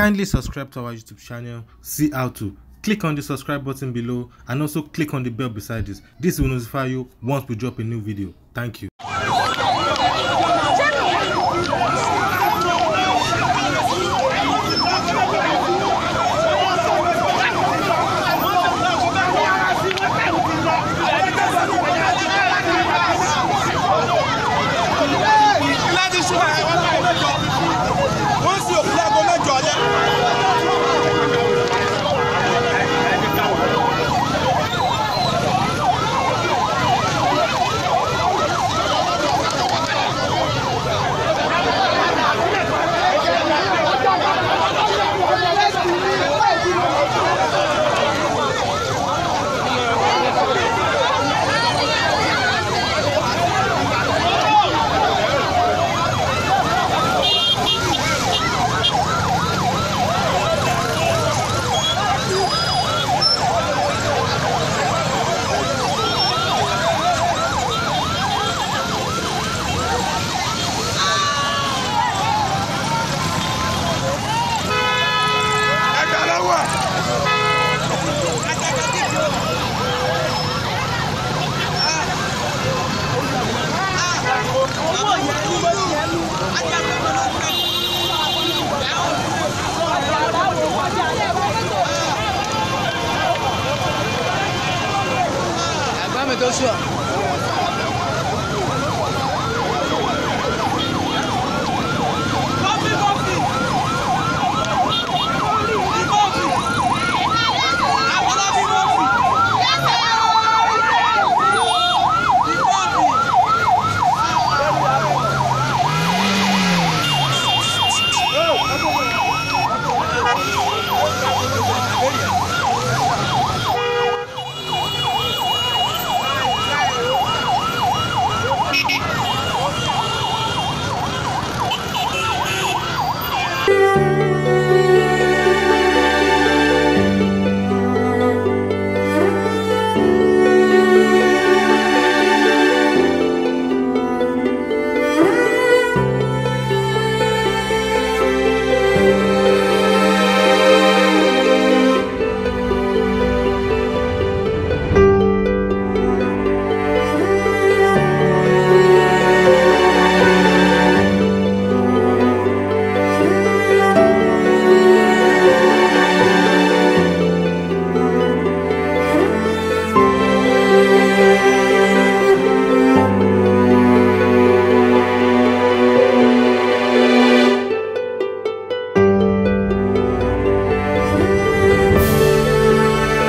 Kindly subscribe to our YouTube channel, see how to. Click on the subscribe button below and also click on the bell beside this. This will notify you once we drop a new video. Thank you. 是